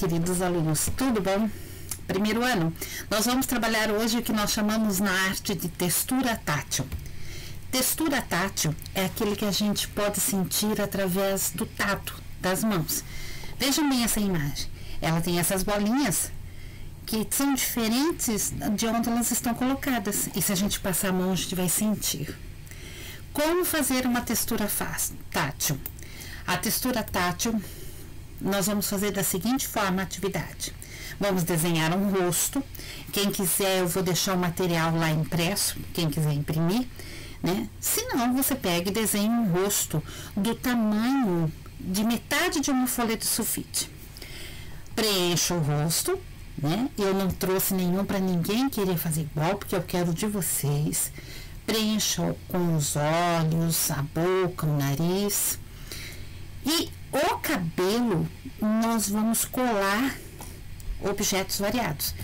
queridos alunos, tudo bom? Primeiro ano, nós vamos trabalhar hoje o que nós chamamos na arte de textura tátil. Textura tátil é aquele que a gente pode sentir através do tato das mãos. Vejam bem essa imagem. Ela tem essas bolinhas que são diferentes de onde elas estão colocadas. E se a gente passar a mão, a gente vai sentir. Como fazer uma textura tátil? A textura tátil nós vamos fazer da seguinte forma a atividade. Vamos desenhar um rosto. Quem quiser, eu vou deixar o material lá impresso, quem quiser imprimir, né? Se não, você pega e desenha um rosto do tamanho de metade de uma folha de sulfite. Preencha o rosto, né? Eu não trouxe nenhum para ninguém querer fazer igual, porque eu quero de vocês. Preencha com os olhos, a boca, o nariz. E o cabelo, nós vamos colar objetos variados.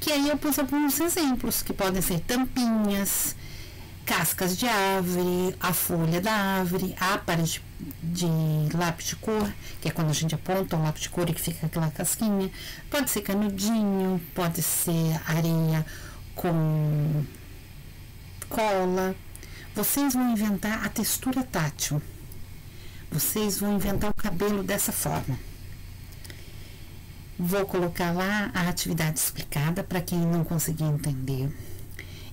Que aí eu pus alguns exemplos, que podem ser tampinhas, cascas de árvore, a folha da árvore, áparas de, de lápis de cor, que é quando a gente aponta um lápis de cor e que fica aquela casquinha. Pode ser canudinho, pode ser areia com cola. Vocês vão inventar a textura tátil vocês vão inventar o cabelo dessa forma. Vou colocar lá a atividade explicada para quem não conseguir entender.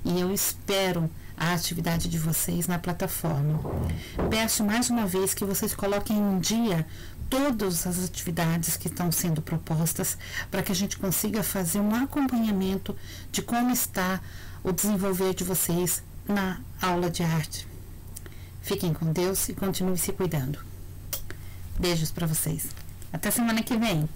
E eu espero a atividade de vocês na plataforma. Peço mais uma vez que vocês coloquem em dia todas as atividades que estão sendo propostas para que a gente consiga fazer um acompanhamento de como está o desenvolver de vocês na aula de arte. Fiquem com Deus e continuem se cuidando. Beijos para vocês. Até semana que vem.